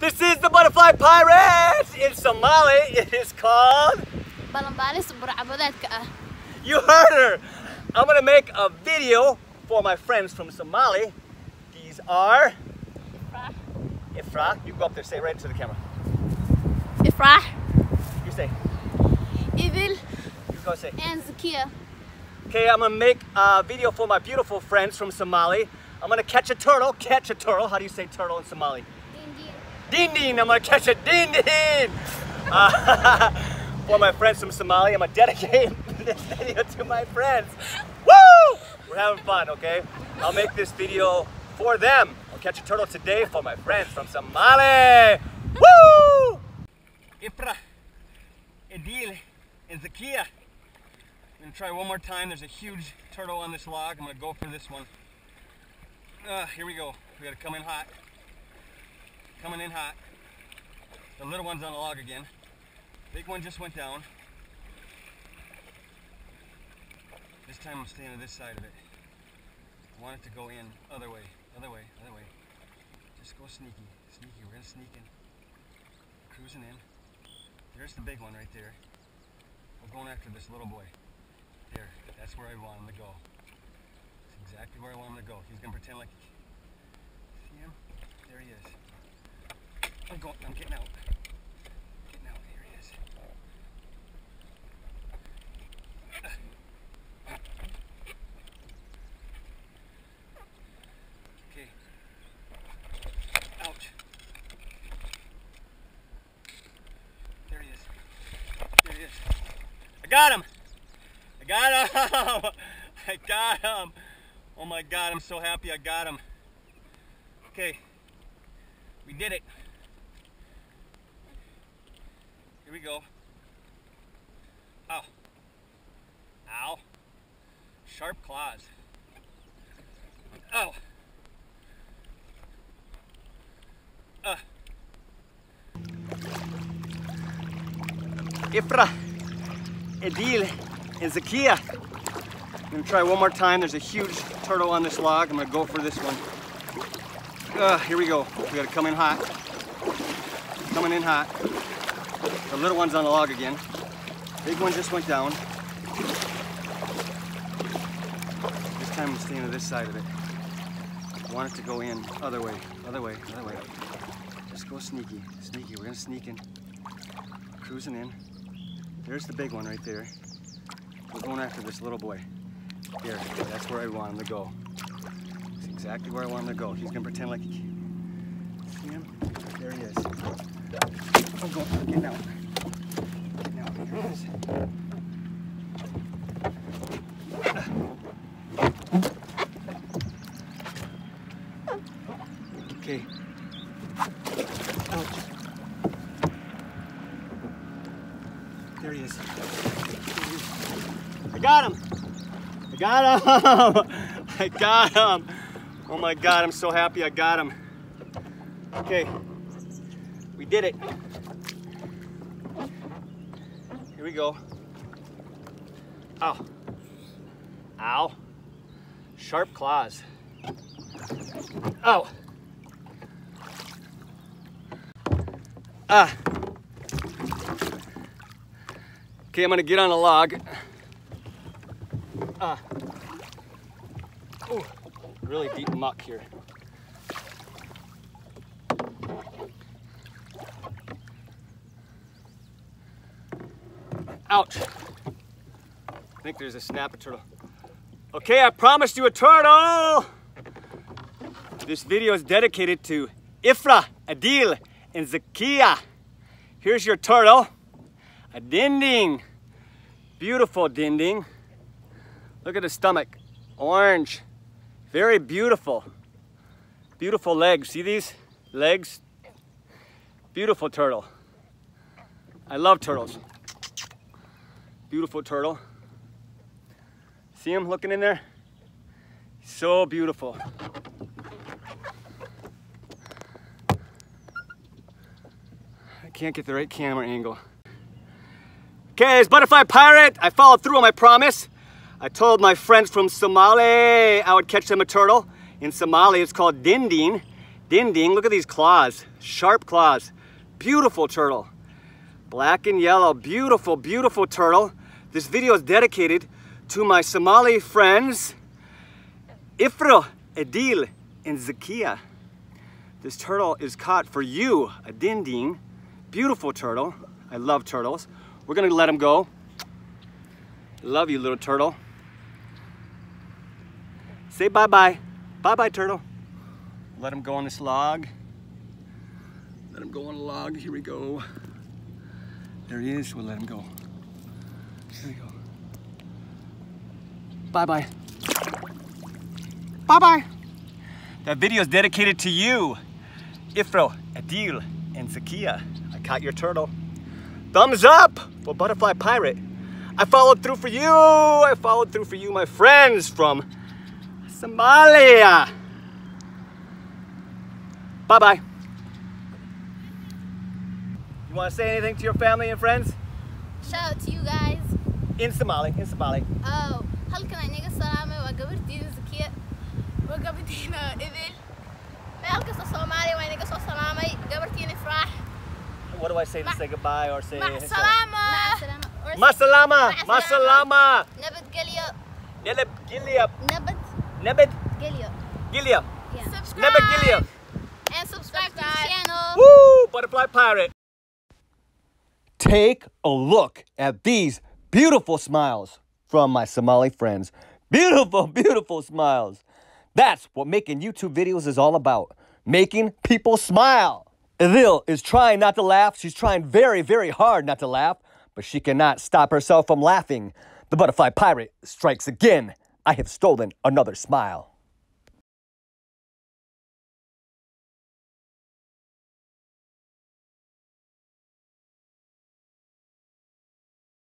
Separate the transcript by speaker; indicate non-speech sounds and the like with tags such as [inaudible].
Speaker 1: This is the Butterfly Pirate! In Somali, it is called... You heard her! I'm gonna make a video for my friends from Somali. These are... Ifra, you go up there, say right into the camera.
Speaker 2: ifraax
Speaker 1: You say,
Speaker 2: idil
Speaker 1: you go say.
Speaker 2: and zakiya
Speaker 1: Okay, I'm gonna make a video for my beautiful friends from Somali. I'm gonna catch a turtle, catch a turtle. How do you say turtle in Somali? Din din, I'm gonna catch a din din. Uh, for my friends from Somalia, I'm gonna dedicate [laughs] this video to my friends. Woo! We're having fun, okay? I'll make this video for them. I'll catch a turtle today for my friends from Somalia. Woo! Ifra, Edil, and Zakia. I'm gonna try one more time. There's a huge turtle on this log. I'm gonna go for this one. Uh, here we go. We gotta come in hot. Coming in hot. The little one's on the log again. Big one just went down. This time I'm staying on this side of it. I want it to go in other way, other way, other way. Just go sneaky, sneaky. We're gonna sneak in. Cruising in. There's the big one right there. We're going after this little boy. There, that's where I want him to go. That's exactly where I want him to go. He's gonna pretend like, see him? There he is. I'm going, I'm getting out. Getting out, here he is. Okay. Ouch. There he is. There he is. I got him! I got him! [laughs] I got him! Oh my god, I'm so happy I got him. Okay. We did it. Here we go. Ow. Ow. Sharp claws. Oh. Uh. Ifra, Edil, and Zakia. I'm gonna try one more time. There's a huge turtle on this log. I'm gonna go for this one. Uh, here we go. We gotta come in hot. Coming in hot. The little one's on the log again. Big one just went down. This time I'm staying to this side of it. I want it to go in. Other way, other way, other way. Just go sneaky, sneaky. We're gonna sneak in. Cruising in. There's the big one right there. We're going after this little boy. Here, that's where I want him to go. That's exactly where I want him to go. He's gonna pretend like he can't. See him? There he is. I'm going, I'm getting out. Getting out, here he is. Okay. Ouch. There he is. I got him. I got him. [laughs] I got him. Oh my God, I'm so happy I got him. Okay, we did it. Here we go. Ow. Ow. Sharp claws. Oh. Ah. Okay, I'm gonna get on a log. Ah. Ooh, really deep muck here. Ouch. I think there's a snapper turtle. Okay, I promised you a turtle! This video is dedicated to Ifra, Adil, and Zakia. Here's your turtle. A dinding. Beautiful dinding. Look at the stomach. Orange. Very beautiful. Beautiful legs. See these legs? Beautiful turtle. I love turtles. Beautiful turtle. See him looking in there? So beautiful. I can't get the right camera angle. Okay, it's Butterfly Pirate. I followed through on my promise. I told my friends from Somali I would catch them a turtle. In Somali, it's called dindin. Ding ding, look at these claws. Sharp claws. Beautiful turtle. Black and yellow, beautiful, beautiful turtle. This video is dedicated to my Somali friends, Ifro, Adil, and Zakia. This turtle is caught for you, a. Beautiful turtle. I love turtles. We're gonna let him go. Love you, little turtle. Say bye-bye. Bye-bye, turtle. Let him go on this log. Let him go on a log. Here we go. There he is. We'll let him go. Here we go. Bye-bye. Bye-bye. That video is dedicated to you, Ifro, Adil, and Zakia. I caught your turtle. Thumbs up for Butterfly Pirate. I followed through for you. I followed through for you, my friends from Somalia. Bye-bye. You want to say anything to your family and friends?
Speaker 2: Shout out to you guys.
Speaker 1: In Somali, in Somali.
Speaker 2: Oh, halkan aan inaga salaamay waa gabartiina Zakiya. Waa gabartiina Idil. Meel kasta Soomaaliya waa inaga soo salaamay. Gabartiina Ifraax.
Speaker 1: What do I say to say goodbye or say?
Speaker 2: Mac salaama.
Speaker 1: Masalama,
Speaker 2: Mac
Speaker 1: masalama.
Speaker 2: Nabadgelyo.
Speaker 1: Neleb Gilead,
Speaker 2: Nabad.
Speaker 1: Nebed
Speaker 2: Gelyo.
Speaker 1: Gilead,
Speaker 2: Yeah. Subscribe.
Speaker 1: Nebed Gilead.
Speaker 2: And subscribe to the channel.
Speaker 1: Woo! Butterfly Pirate. Take a look at these beautiful smiles from my Somali friends. Beautiful, [laughs] beautiful smiles. That's what making YouTube videos is all about. Making people smile. Idil is trying not to laugh. She's trying very, very hard not to laugh, but she cannot stop herself from laughing. The butterfly pirate strikes again. I have stolen another smile.